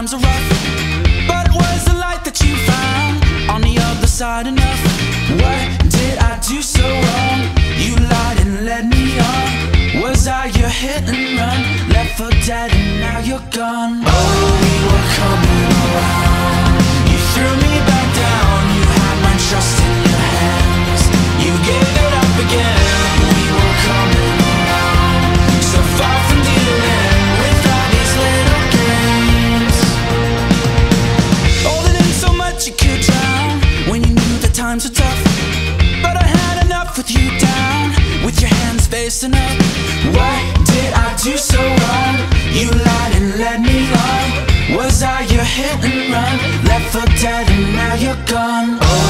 times are rough, but was the light that you found on the other side enough. What did I do so wrong? You lied and led me on. Was I your hit and run? Left for dead and now you're gone. Oh, times were tough. But I had enough with you down, with your hands facing up. What did I do so wrong? You lied and led me on. Was I your hit and run? Left for dead and now you're gone. Oh,